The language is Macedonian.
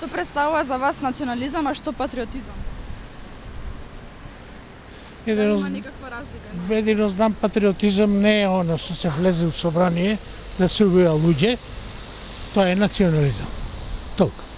Што представува за вас национализам, а што патриотизам? Еден да, никаква разлика. Да. Едино знам, патриотизам не е оно што се влезе у собрание да се убива луѓе, тоа е национализам. Толку.